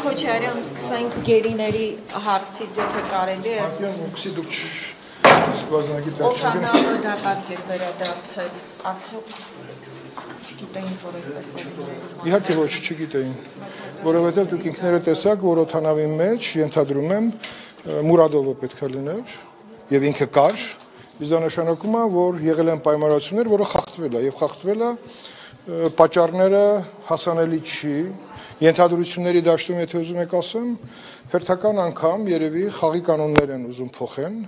Քոչարյան, սկսենք գերիների հարցից, եթե կարելի է։ Անկյան ուքսի դուք սկվազնակի Օքանալը դատարկ էր վերադարձել, արդյոք չգիտեին, որ այդպես է Իհարկե ոչ չգիտեին, որովհետև դուք ինքներդ տեսաք, որ օթանավի մեջ ենթադրում եմ Մուրադովը պետքա լիներ եւ ինքը կար, իսկ դա նշանակում է, որ եղել են պայմանավորություններ, որը խախտվել է եւ խախտվել է պատճառները հասանելի չի ենթադրությունների դաշտում եթե ուզում եք ասեմ հերթական անգամ երևի խաղի կանոններ են ուզում փոխեն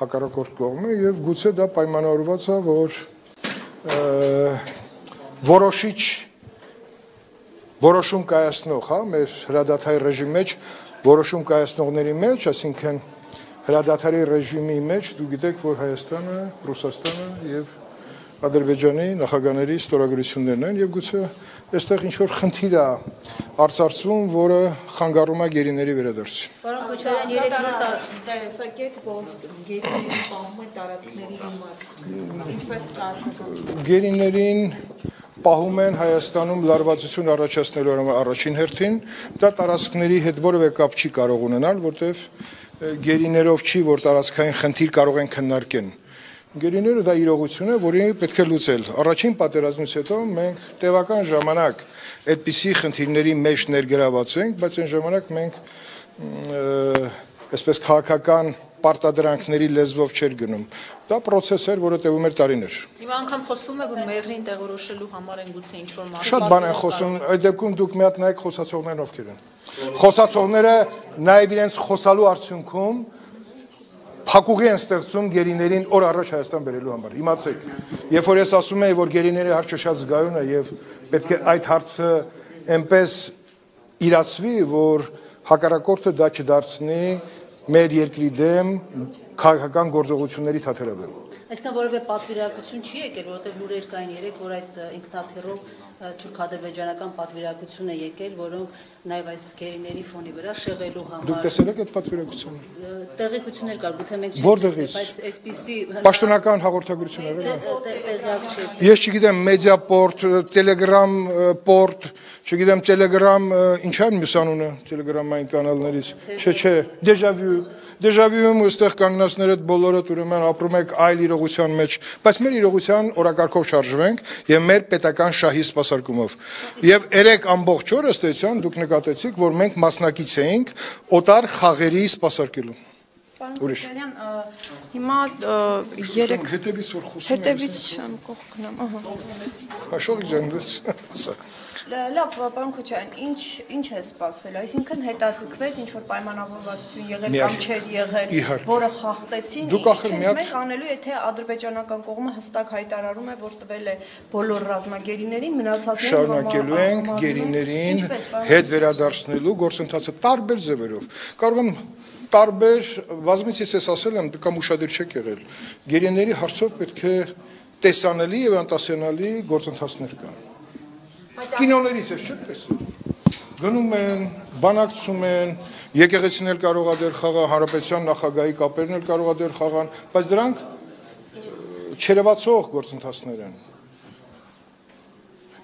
հակառակորդ կողմը եւ գուցե դա պայմանավորված է որ որոշիչ որոշում կայացնող, հա, մեր հրադադարի ռեժիմի մեջ որոշում կայացնողների մեջ, այսինքն հրադադարի ռեժիմի մեջ դու գիտեք, որ Հայաստանը, Ռուսաստանը եւ Ադրբեջանի նախագաների ստորագրություններն են եւ գուցե այստեղ ինչ որ խնդիր է արծարծվում, որը խանգարում է գերիների վերադարձին։ Պարոն Քոչարյան, երեք նոր տեսակետ, որ գերիների պահում է տարածքների դիմաց։ Ինչպես կարծիք։ Գերիներին պահում են Հայաստանում լարվածություն առաջացնելու համար առաջին հերթին, դա տարածքների հետ որևէ կապ չի կարող ունենալ, որտեղ գերիներով չի, որ տարածքային խնդիր կարող են քննարկեն։ Գերիները դա իրողություն է, որի պետք է լուծել։ Առաջին պատերազմից հետո մենք տևական ժամանակ այդպիսի խնդիրների մեջ ներգրաված ենք, բայց այն ժամանակ մենք այսպես քաղաքական պարտադրանքների լեզվով չէր գնում։ Դա process էր, որը տևում էր տարիներ։ Հիմա անգամ խոսվում է, որ մեղրին տեղորոշելու համար են գուցե ինչ որ մարդ։ Շատ բան են խոսում, այդ դեպքում դուք մի հատ նայեք խոսացողներն ովքեր են։ Խոսացողները նաև իրենց խոսալու արդյունքում փակուղի են ստեղծում գերիներին օր առաջ Հայաստան բերելու համար։ Իմացեք, երբ որ ես ասում եմ, որ գերիների հարցը շատ զգայուն է եւ պետք է այդ հարցը այնպես իրացվի, որ հակառակորդը դա չդարձնի մեր երկրի դեմ քաղաքական գործողությունների թաթերաբերում։ Այսինքն որևէ պատվիրակություն չի եկել, որովհետև լուրեր կային երեք, որ այդ ինքնաթիռով թուրք-ադրբեջանական պատվիրակություն է եկել, որոնք նաև այս գերիների ֆոնի վրա շեղելու համար։ Դուք տեսել եք այդ պատվիրակությունը։ Տեղեկություններ կար, գուցե մենք Որտեղից։ բայց այդպիսի Պաշտոնական հաղորդագրություն եղել է։ տեղյակ չի։ Ես չգիտեմ, Mediaport, Telegram port, չգիտեմ, Telegram ինչ է մյուս անունը Telegram-ային կանալներից։ Չէ, չէ, Deja vu դեժավյուում ուստեղ կանգնածներ այդ բոլորդ ուրեմն ապրում եք այլ իրողության մեջ, բայց մեր իրողության օրակարգով շարժվենք եւ մեր պետական շահի սպասարկումով։ Եվ 3 ամբողջ օրը ըստեյության դուք նկատեցիք, որ մենք մասնակից էինք օտար խաղերի սպասարկելու։ Ուրիշ։ Հիմա երեք հետևից որ խոսում եմ։ Հետևից չեմ կողքնամ, ահա։ Հաշողի ջանդուց։ Լավ, պարոն Քոչարյան, ինչ ինչ է սպասվել։ Այսինքն հետաձգվեց ինչ որ պայմանավորվածություն եղել կամ չէր եղել, որը խախտեցին։ Դուք ախր մեկ անելու, եթե ադրբեջանական կողմը հստակ հայտարարում է, որ տվել է բոլոր ռազմագերիներին, մնացածներին շարունակելու ենք գերիներին հետ վերադարձնելու գործընթացը տարբեր ձևերով։ Կարող եմ տարբեր բազմիցս ես ասել եմ կամ ուշադիր չեք եղել գերիների հարցով պետք է տեսանելի եւ անտասանալի գործընթացներ կան կինոներից ես չեք տեսնում գնում են բանակցում են եկեղեցին էլ կարող է դեր խաղա հանրապետության նախագահի կապերն էլ կարող է դեր խաղան բայց դրանք չերևացող գործընթացներ են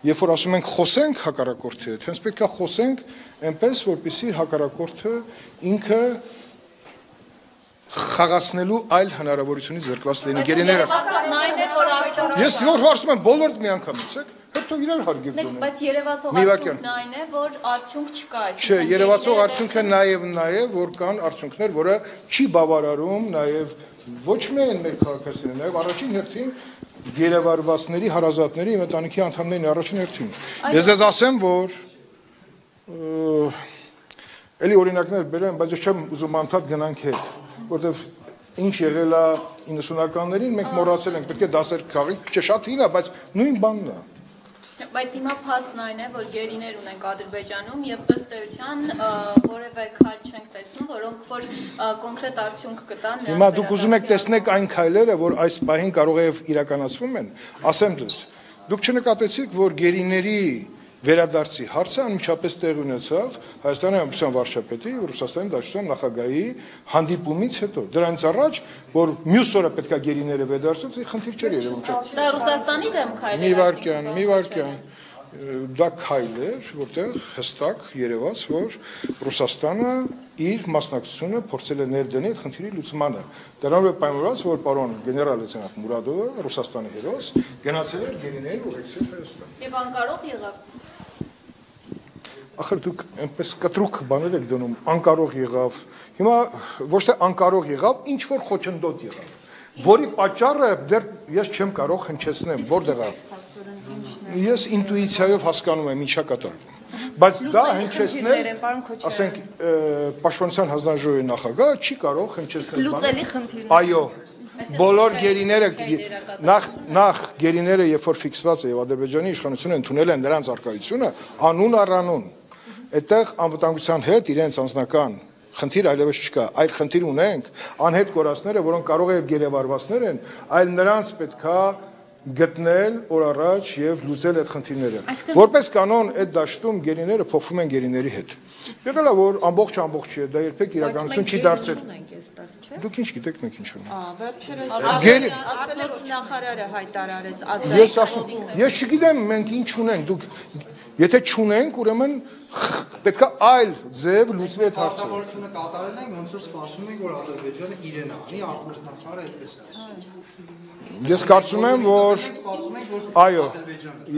Երբ որ ասում ենք խոսենք հակառակորդի հետ, հենց պետք է խոսենք այնպես, որպեսզի հակառակորդը ինքը խաղացնելու այլ հնարավորությունից զրկված լինի գերիները։ Ես որ հարցում եմ բոլորդ մի անգամից եք, հետո իրար հարգեք դուք։ Բայց երևացող արդյունքն այն է, որ արդյունք չկա, այսինքն Չէ, երևացող արդյունքը նաև նաև որ կան արդյունքներ, որը չի բավարարում նաև ոչ միայն մեր քաղաքացիներին, նաև առաջին հերթին գերեվարվածների, հարազատների, ընտանիքի անդամներին առաջին հերթին։ Ես ես ասեմ, որ էլի օրինակներ բերեմ, բայց ես չեմ ուզում անդադ գնանք հետ որտեվ ինչ եղել է 90-ականներին մենք մոռացել ենք, պետք է դասեր քաղի, չէ շատ հին է, բայց նույն բանն է։ Բայց հիմա փաստն այն է, որ գերիներ ունենք Ադրբեջանում եւ ըստ էության որևէ քայլ չենք տեսնում, որոնք որ կոնկրետ արդյունք կտան։ Հիմա դուք ուզում եք տեսնեք այն քայլերը, որ այս պահին կարող է իրականացվում են, ասեմ դες։ Դուք չնկատեցիք, որ գերիների վերադարձի հարցը անմիջապես տեղ ունեցավ Հայաստանի Հանրապետության վարչապետի եւ Ռուսաստանի Դաշնության նախագահի հանդիպումից հետո։ Դրանից առաջ, որ մյուս օրը պետքա գերիները վերադարձվեն, խնդիր չէր երևում չէ։ Դա Ռուսաստանի դեմ քայլ է։ Մի վարքյան, մի վարքյան։ դա քայլ էր, որտեղ հստակ երևաց, որ Ռուսաստանը իր մասնակցությունը փորձել է ներդնել այդ խնդիրի լուծմանը։ Դրանով է պայմանավորված, որ պարոն գեներալ լեյտենանտ Մուրադովը, Ռուսաստանի հերոս, գնացել էր Գերիներին ուղեկցել Հայաստան։ Եվ անկարող եղավ։ Ախր դուք այնպես կտրուկ բաներ եք դնում, անկարող եղավ։ Հիմա ոչ թե անկարող եղավ, ինչ որ խոչընդոտ եղավ որի պատճառը դեռ ես չեմ կարող հնչեցնեմ, որտեղ է։ Ես ինտուիցիայով հասկանում եմ ինչա կատարվում։ Բայց դա հնչեցնել, ասենք, պաշտպանության հանձնաժողովի նախագահը չի կարող հնչեցնել։ Լուծելի խնդիրներ։ Այո, բոլոր գերիները նախ նախ գերիները երբ որ ֆիքսված է եւ Ադրբեջանի իշխանությունը ընդունել են նրանց արկայությունը անուն առանուն այդտեղ անվտանգության հետ իրենց անձնական խնդիր այլևս չկա այլ խնդիր ունենք անհետ կորածները որոնք կարող է գերեվարվածներ են այլ նրանց պետքա գտնել օր առաջ եւ լուծել այդ խնդիրները։ Որպես կանոն այդ դաշտում գերիները փոխվում են գերիների հետ։ Եղել է որ ամբողջ ամբողջ չէ, դա երբեք իրականություն չի դարձել։ Դուք ինչ գիտեք, մենք ինչ ունենք։ Ահա, վերջերս ասվելոց նախարարը հայտարարեց ազգային Ես ասում, ես չգիտեմ մենք ինչ ունենք, դուք եթե չունենք, ուրեմն պետքա այլ ձև լուծվի այդ հարցը։ Պարտավորությունը կատարել ենք, ոնց որ սպասում ենք, որ Ադրբեջանը իրեն անի, արտգործնախարարը այդպես է։ Ես կարծում եմ, որ Սպասում ենք, որ այո,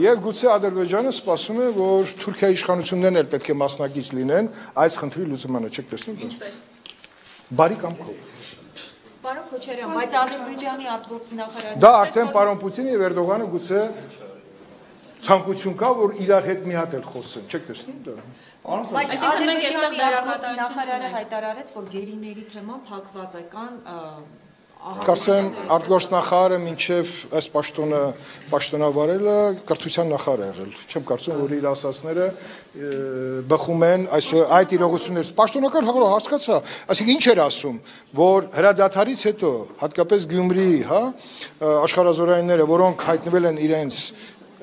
եւ գուցե Ադրբեջանը սպասում է, որ Թուրքիայի իշխանություններն էլ պետք է մասնակից լինեն այս խնդրի լուծմանը, չեք տեսնում Բարի կամքով։ Պարոն Քոչարյան, բայց Ադրբեջանի արտգործնախարարը Դա արդեն պարոն Պուտինը եւ Էրդողանը գուցե ցանկություն կա, որ իրար հետ մի հատ էլ խոսեն, չեք տեսնում դա։ Բայց Այսինքն մենք այստեղ Ադրբեջանի դերակատարություն արտգործնախարարը հայտարարեց, որ գերիների թեման փակված է կան Կարծեմ արտգործնախարարը մինչև այս պաշտոնը պաշտոնավարելը կրթության նախարար է եղել։ Չեմ կարծում, որ իր ասածները բխում են այս այդ իրողություններից։ Պաշտոնական հաղորդը հասկացա, այսինքն ինչ էր ասում, որ հրադադարից հետո, հատկապես Գյումրի, հա, աշխարհազորայինները, որոնք հայտնվել են իրենց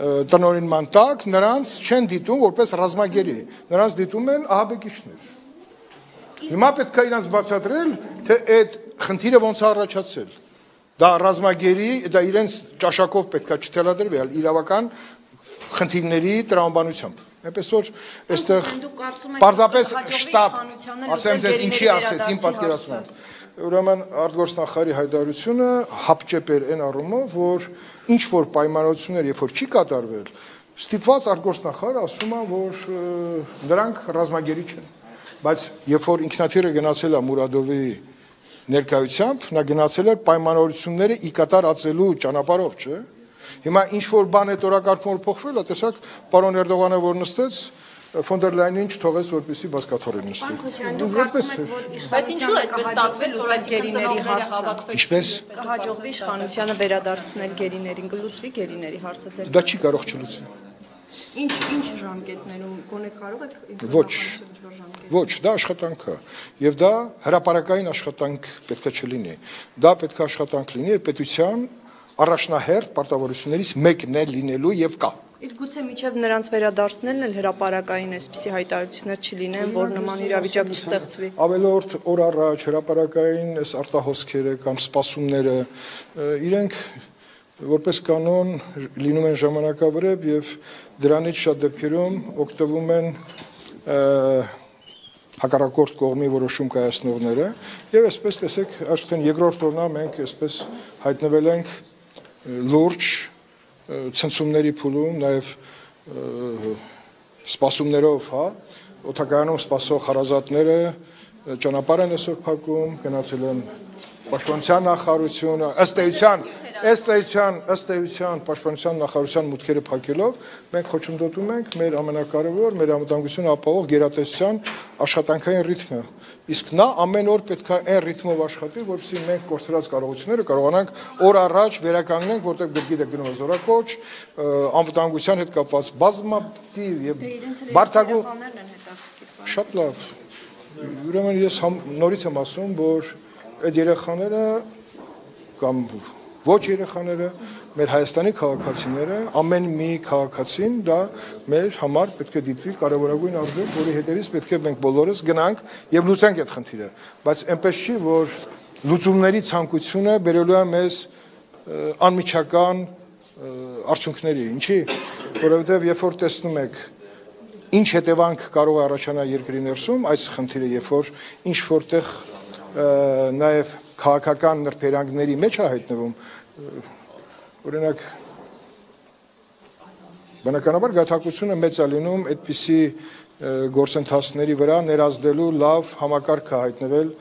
տնօրինման տակ, նրանց չեն դիտում որպես ռազմագերի, նրանց դիտում են ահաբեկիչներ։ Հիմա պետք է իրանց բացատրել, թե այդ խնդիրը ոնց է առաջացել։ Դա ռազմագերի, դա իրենց ճաշակով պետքա չթելադրվի, այլ իրավական խնդիրների տրամաբանությամբ։ Այնպես որ այստեղ պարզապես շտաբ, ասեմ ձեզ ինչի ասեց, իմ պատկերացնում։ Ուրեմն արտգործնախարարի հայտարարությունը հապճեպ էր այն առումով, որ ինչ որ պայմանավորություններ, երբ որ չի կատարվել, ստիպված արտգործնախարարը ասում է, որ նրանք ռազմագերի չեն բայց երբ որ ինքնաթիռը գնացել է Մուրադովի ներկայությամբ, նա գնացել էր պայմանավորությունները ի կատար ածելու ճանապարհով, չէ։ Հիմա ինչ որ բան այդ օրակարգում որ փոխվել է, տեսակ պարոն Էրդողանը որ նստեց, ֆոն դեր Լայնին չթողեց որպեսի բասկաթորին նստի։ Դուք կարծում եք, որ Բայց ինչու այդպես ստացվեց, որ այսինքն ծնողները հավաքվեցին։ Ինչպես? Կհաջողվի իշխանությանը վերադարձնել գերիներին, գլուծվի գերիների հարցը ձեր։ դա չի կարող չլուծել։ Ինչ ինչ ժամկետներում գոնե կարող եք Ոչ։ Ոչ, դա աշխատանք է։ Եվ դա հրաապարակային աշխատանք պետք է չլինի։ Դա պետք է աշխատանք լինի պետության առաջնահերթ պարտավորություններից մեկն է լինելու եւ կա։ Իսկ գուցե միջև նրանց վերադարձնելն էլ հրաապարակային էսպիսի հայտարարություններ չլինեն, որ նման իրավիճակ չստեղծվի։ Ավելորդ օր առաջ հրաապարակային այս արտահոսքերը կամ սպասումները իրենք որպես կանոն լինում են ժամանակավրեպ եւ դրանից շատ դեպքերում օգտվում են հակառակորդ կողմի որոշում կայացնողները եւ այսպես տեսեք արդեն երկրորդ օրնա մենք այսպես հայտնվել ենք լուրջ ցնցումների փուլում նաեւ սպասումներով, հա, օթակայանում սպասող հարազատները ճանապարհ են այսօր փակում, գնացել են պաշտպանության նախարարությունը ըստ էության ըստ էության ըստ էության պաշտպանության նախարարության մուտքերը փակելով մենք խոչընդոտում ենք մեր ամենակարևոր մեր անվտանգությունը ապահով գերատեսչության աշխատանքային ռիթմը իսկ նա ամեն օր պետք է այն ռիթմով աշխատի որովհետեւ մենք կորցրած կարողությունները կարողանանք օր առաջ վերականգնենք որտեղ գրգիտ է գնում զորակոչ անվտանգության հետ կապված բազմատիվ եւ բարձրագույն շատ լավ ուրեմն ես նորից եմ ասում որ այդ երեխաները կամ ոչ երեխաները, մեր Հայաստանի քաղաքացիները, ամեն մի քաղաքացին դա մեր համար պետք է դիտվի կարևորագույն արժեք, որի հետևից պետք է մենք բոլորս գնանք եւ լուծենք այդ խնդիրը։ Բայց այնպես չի, որ լուծումների ցանկությունը բերելու է մեզ անմիջական արդյունքների։ Ինչի՞ որովհետև երբ որ տեսնում եք ինչ հետևանք կարող է առաջանալ երկրի ներսում, այս խնդիրը երբ որ ինչ որտեղ նաև քաղաքական նրբերանգների մեջ է հայտնվում, օրինակ բնականաբար գաթակությունը մեծ է լինում այդպիսի գործընթացների վրա ներազդելու լավ համակարգ է հայտնվել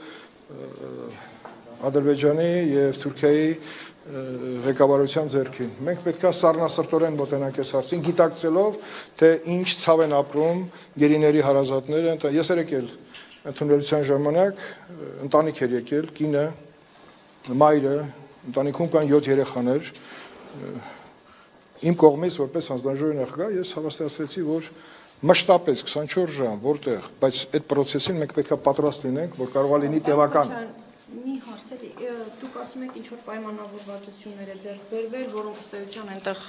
Ադրբեջանի եւ Թուրքիայի ղեկավարության ձեռքին։ Մենք պետքա սառնասրտորեն մոտենանք այս հարցին, գիտակցելով, թե ինչ ցավ են ապրում գերիների հարազատները։ Ես երեկել ընդունելության ժամանակ ընտանիք էր եկել, կինը, մայրը, ընտանիքում կան 7 երեխաներ։ Իմ կողմից որպես հանձնաժողովի նախագահ ես հավաստիացրեցի, որ մշտապես 24 ժամ որտեղ, բայց այդ process-ին մենք պետքա պատրաստ լինենք, որ կարողա լինի տևական դուք ասում եք ինչ որ պայմանավորվածություններ է ձեռք բերվել, որոնք ըստ էության այնտեղ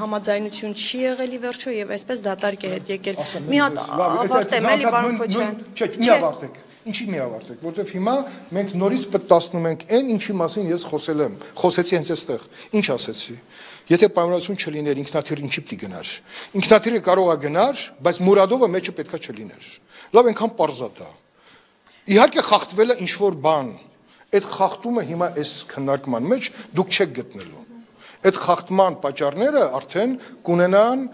համաձայնություն չի եղել ի վերջո եւ այսպես դատարկ է հետ եկել։ Մի հատ ավարտեմ էլի պարոն Քոչյան։ Չէ, մի ավարտեք։ Ինչի մի ավարտեք, որովհետև հիմա մենք նորից պատտասնում ենք այն, ինչի մասին ես խոսել եմ։ Խոսեցի հենց այստեղ։ Ինչ ասեցի։ Եթե պայմանավորություն չլիներ, ինքնաթիռը ինչի պիտի գնար։ Ինքնաթիռը կարող է գնար, բայց Մուրադովը մեջը պետքա չլիներ։ Լավ, այնքան པարզա դա։ Իհարկե խախտվել է ինչ որ բան։ Այդ խախտումը հիմա այս քննարկման մեջ դուք չեք գտնելու։ Այդ խախտման պատճառները արդեն կունենան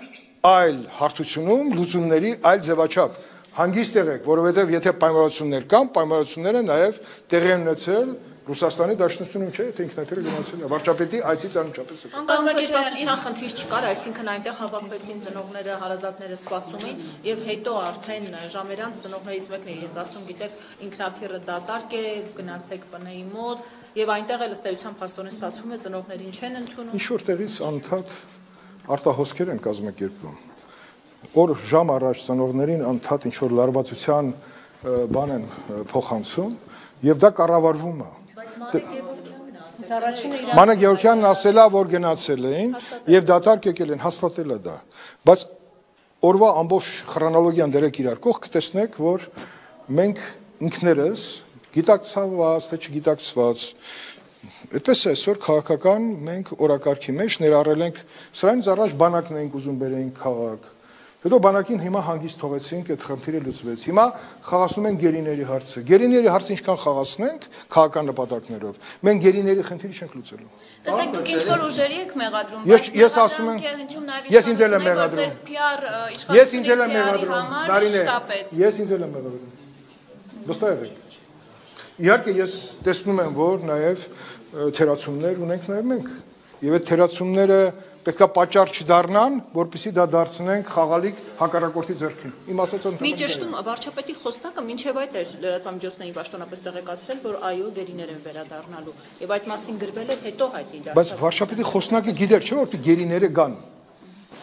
այլ հարթությունում լուծումների այլ ձևաչափ։ Հանգիստ եղեք, որովհետև եթե պայմանավորություններ կան, պայմանավորությունները նաև տեղի ունեցել Ռուսաստանի Դաշնությունում չէ, թե ինքնաթիռը գնացել է վարչապետի այցից անմիջապես։ Կազմակերպվածության խնդիր չկար, այսինքն այնտեղ հավաքվեցին ծնողները, հարազատները սպասում էին եւ հետո արդեն ժամերանց ծնողներից մեկն է իրենց ասում, գիտեք, ինքնաթիռը դատարկ է, գնացեք ՊՆ-ի մոտ եւ այնտեղ էլ ըստ էության փաստորեն ստացվում է ծնողներին չեն ընդունում։ Ինչ որտեղից անդադ արտահոսքեր են կազմակերպում։ Օր ժամ առաջ ծնողներին անդադ ինչ որ լարվածության բան են փոխանցում եւ դա կառավարվում է Մանե Գեորգյանն ասելա, որ գնացել էին եւ դատարկ եկել են, հաստատել է դա։ Բայց օրվա ամբողջ քրոնոլոգիան դերեք իրար կողք կտեսնեք, որ մենք ինքներս գիտակցված, թե չգիտակցված Այդպես է, այսօր քաղաքական մենք օրակարգի մեջ ներառել ենք սրանից առաջ բանակն ենք ուզում բերենք քաղաք, Հետո բանակին հիմա հանգիստ թողեցինք, այդ խնդիրը լուծվեց։ Հիմա խաղացնում են գերիների հարցը։ Գերիների հարցը ինչքան խաղացնենք քաղաքական նպատակներով, մենք գերիների խնդիրը չենք լուծելու։ Տեսեք, դուք ինչ որ ուժերի եք մեղադրում, Ես ես ասում եմ, ես ինձ էլ եմ մեղադրում։ Ես ինձ էլ եմ մեղադրում։ Նարինե, ես ինձ էլ եմ մեղադրում։ Վստահ եք։ Իհարկե ես տեսնում եմ, որ նաև թերացումներ ունենք նաև մենք։ Եվ այդ թերացումները պետքա պատճառ չդառնան, որpիսի դա դարձնենք խաղալիք հակառակորդի ձեռքին։ Իմ ասածը ընդհանուր։ Մի ճշտում վարչապետի խոսնակը մինչև այդ էր լրատվամիջոցներին պաշտոնապես տեղեկացրել, որ այո, գերիներ են վերադառնալու։ Եվ այդ մասին գրվել էր հետո հայտնի դարձավ։ Բայց վարչապետի խոսնակը գիտեր, չէ՞ որ գերիները կան։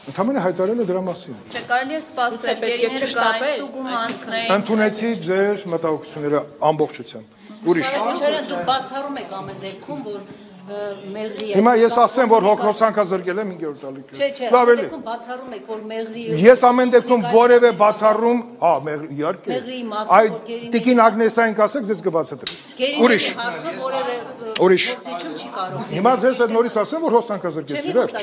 Ընդհանրապես հայտարարել է դրա մասին։ Չէ, կարելի է սպասել գերիները գային, ստուգում անցնեին։ Ընդունեցի ձեր մտահոգությունները ամբողջությամբ։ Ուրիշ։ Չէ, դուք բացառում եք ամեն դեպքում, որ մեղրի Հիմա ես ասեմ, որ հոգնոցանքա զրկել եմ 5-րդ տալիքը։ Չէ, չէ, ամեն դեպքում բացառում եք, որ մեղրի Ես ամեն դեպքում որևէ բացառում, հա, մեղրի իհարկե։ Մեղրի մասը Այդ տիկին Ագնեսային կասեք, ձեզ կբացատրի։ Ուրիշ։ Ուրիշ։ գործիչում չի կարող։ Հիմա ձեզ նորից ասեմ, որ հոսանքա զրկեցի, վերջ։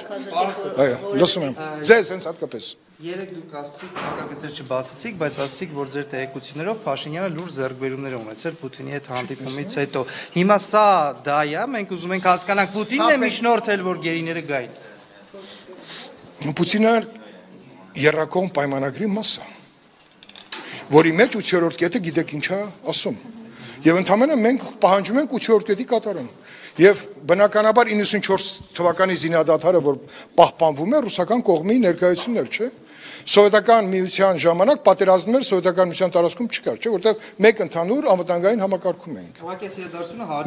Այո, լսում եմ։ Ձեզ հենց հատկապես։ Երեք դուք ասացիք, հակագծեր չբացեցիք, բայց ասացիք, որ ձեր տեղեկություններով Փաշինյանը լուրջ ձեռքբերումներ ունեցել Պուտինի հետ հանդիպումից հետո։ Հիմա սա դա է, մենք ուզում ենք հասկանանք Պուտինն է միջնորդել, որ գերիները գային։ Պուտինը երրակոմ պայմանագրի մաս է, որի մեջ 8-րդ կետը գիտեք ինչա ասում։ Եվ ընդհանրապես մենք պահանջում ենք 8-րդ կետի կատարում։ Եվ բնականաբար 94 թվականի զինադատարը, որ պահպանվում է ռուսական կողմի ներկայություններ, չէ՞։ Սովետական միության ժամանակ պատերազմներ սովետական միության տարածքում չկար, չէ՞, որտեղ մեկ ընդհանուր անվտանգային համակարգում ենք։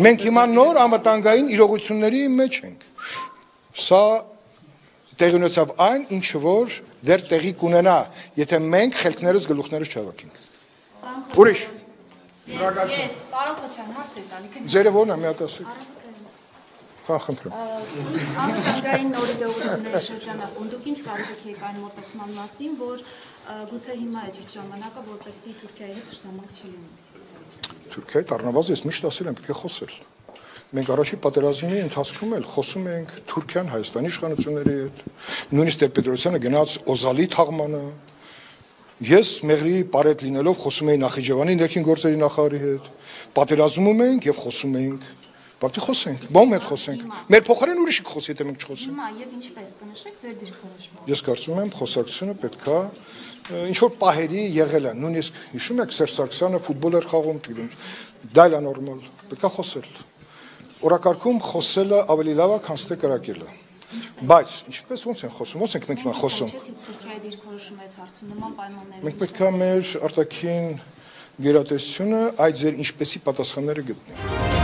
Մենք հիմա նոր անվտանգային իրողությունների մեջ ենք։ Սա տեղի ունեցավ այն, ինչը որ դեռ տեղի կունենա, եթե մենք խելքներս գլուխներս չհավաքենք։ Ուրիշ։ Ես, պարոն Խոչյան, հարց է տալի։ Ձերը ո՞րն է, մի հատ ասեք։ Հա, խնդրեմ։ Անվտանգային նորიდողությունների շրջանակում դուք ինչ կարծիք եք այն մոտեցման մասին, որ գուցե հիմա է ճիշտ ժամանակը, որպեսզի Թուրքիայի հետ ճշտամանք չի լինի։ Թուրքիայի առնվազն ես միշտ ասել եմ, պետք է խոսել։ Մենք առաջի պատերազմի ընթացքում էլ խոսում ենք Թուրքիան Հայաստանի իշխանությունների հետ։ Նույնիսկ Տեր-Պետրոսյանը գնաց Օզալի թաղմանը։ Ես մեղրի բարետ լինելով խոսում էի Նախիջևանի ներքին գործերի նախարարի հետ։ Պատերազմում ենք եւ խոսում ենք Բավարար խոսենք, բոմ հետ խոսենք։ Մեր փոխարեն ուրիշը կխոսի, եթե մենք չխոսենք։ Հիմա եւ ինչպես կնշեք ձեր դիրքորոշումը։ Ես կարծում եմ խոսակցությունը պետքա ինչ որ պահերի եղել է, նույնիսկ հիշում եք Սերժ Սարգսյանը ֆուտբոլ էր խաղում, չգիտեմ, դա էլ է նորմալ, պետքա խոսել։ Օրակարգում խոսելը ավելի լավ է, քան ստե կրակելը։ Բայց ինչպես ոնց են խոսում, ոնց ենք մենք հիմա խոսում։ Թուրքիայի դիրքորոշումը այդ հարցում նման պայմաններում։ Մենք պետքա մեր արտաքին գերատեսչությունը այդ ձեր ինչպեսի պատասխանները գտնի։